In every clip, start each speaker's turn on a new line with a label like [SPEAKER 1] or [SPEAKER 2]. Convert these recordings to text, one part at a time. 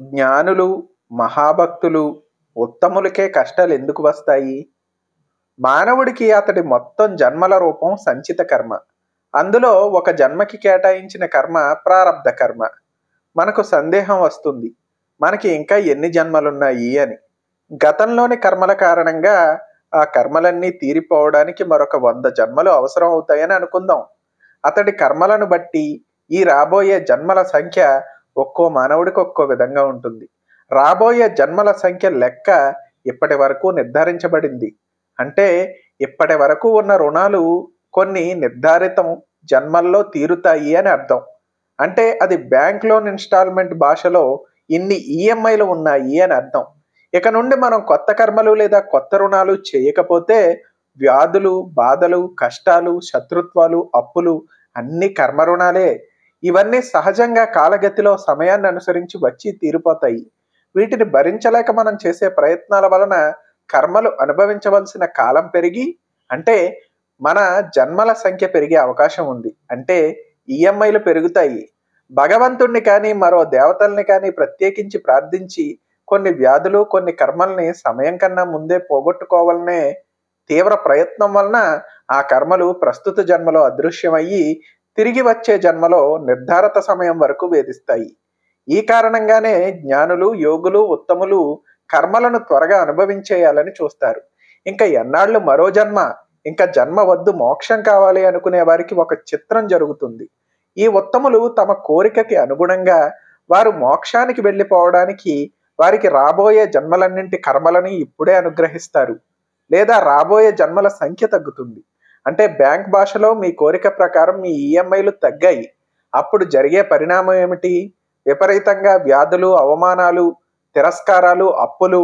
[SPEAKER 1] జ్ఞానులు మహాభక్తులు ఉత్తములకే కష్టాలు ఎందుకు వస్తాయి? మానవుడికి అతడి మొత్తం జన్మల రూపం సంచిత కర్మ. అందులో ఒక జన్మకి కేటాయించిన కర్మ ప్రారంధ కర్మ. మనకు సందేహం వస్తుంది. మనకి ఇంకా ఎన్ని జన్మలున్నాయి అని. గతంలోని కర్మల కారణంగా ఆ కర్మలన్నీ తీరిపోవడానికి మరొక వంద జన్మలు అవసరం అవుతాయని అనుకుందాం. అతడి కర్మలను బట్టి ఈ రాబోయే జన్మల సంఖ్య ఒక్కో మానవుడికి ఒక్కో విధంగా ఉంటుంది. రాబోయే జన్మల సంఖ్య లెక్క ఇప్పటి వరకు నిర్ధారించబడింది. అంటే ఇప్పటి వరకు ఉన్న రుణాలు కొన్ని నిర్ధారితం జన్మల్లో తీరుతాయి అని అర్థం. అంటే అది బ్యాంక్ లోన్ ఇన్స్టాల్మెంట్ భాషలో ఇన్ని ఈఎంఐలు ఉన్నాయి అని అర్థం. ఇక నుండి మనం కొత్త కర్మలు లేదా కొత్త రుణాలు చేయకపోతే వ్యాధులు బాధలు కష్టాలు శత్రుత్వాలు అప్పులు అన్ని కర్మ రుణాలే. ఇవన్నీ సహజంగా కాలగతిలో సమయాన్ని అనుసరించి వచ్చి తీరిపోతాయి. వీటిని భరించలేక మనం చేసే ప్రయత్నాల వలన కర్మలు అనుభవించవలసిన కాలం పెరిగి అంటే మన జన్మల సంఖ్య పెరిగే అవకాశం ఉంది. అంటే ఈఎంఐలు పెరుగుతాయి. భగవంతుణ్ణి కానీ మరో దేవతల్ని కానీ ప్రత్యేకించి ప్రార్థించి కొన్ని వ్యాధులు కొన్ని కర్మల్ని సమయం కన్నా ముందే పోగొట్టుకోవాలనే తీవ్ర ప్రయత్నం వలన ఆ కర్మలు ప్రస్తుత జన్మలో అదృశ్యమయ్యి తిరిగి వచ్చే జన్మలో నిర్ధారత సమయం వరకు వేధిస్తాయి. ఈ కారణంగానే జ్ఞానులు యోగులు ఉత్తములు కర్మలను త్వరగా అనుభవించేయాలని చూస్తారు. ఇంకా ఎన్నాళ్ళు మరో జన్మ ఇంకా జన్మ వద్దు మోక్షం కావాలి అనుకునే వారికి ఒక చిత్రం జరుగుతుంది. ఈ ఉత్తములు తమ కోరికకి అనుగుణంగా వారు మోక్షానికి వెళ్ళిపోవడానికి వారికి రాబోయే జన్మలన్నింటి కర్మలని ఇప్పుడే అనుగ్రహిస్తారు. లేదా రాబోయే జన్మల సంఖ్య తగ్గుతుంది. అంటే బ్యాంక్ భాషలో మీ కోరిక ప్రకారం మీ ఈఎంఐలు తగ్గాయి. అప్పుడు జరిగే పరిణామం ఏమిటి? విపరీతంగా వ్యాధులు అవమానాలు తిరస్కారాలు అప్పులు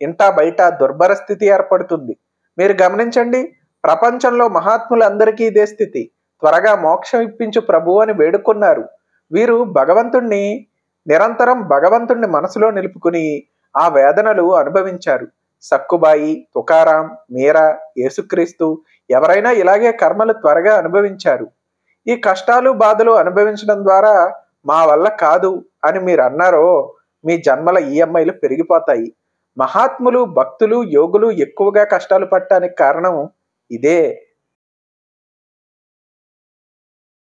[SPEAKER 1] ఇంటా బయట దుర్భర స్థితి ఏర్పడుతుంది. మీరు గమనించండి ప్రపంచంలో మహాత్ములందరికీ ఇదే స్థితి. త్వరగా మోక్షం ఇప్పించు ప్రభు అని వేడుకున్నారు. వీరు భగవంతుణ్ణి నిరంతరం భగవంతుణ్ణి మనసులో నిలుపుకుని ఆ వేదనలు అనుభవించారు. సక్కుబాయి తుకారాం మీరా యేసుక్రీస్తు ఎవరైనా ఇలాగే కర్మలు త్వరగా అనుభవించారు. ఈ కష్టాలు బాధలు అనుభవించడం ద్వారా మా వల్ల కాదు అని మీరు అన్నారో మీ జన్మల ఈఎంఐలు పెరిగిపోతాయి. మహాత్ములు భక్తులు యోగులు ఎక్కువగా కష్టాలు పడటానికి కారణం ఇదే.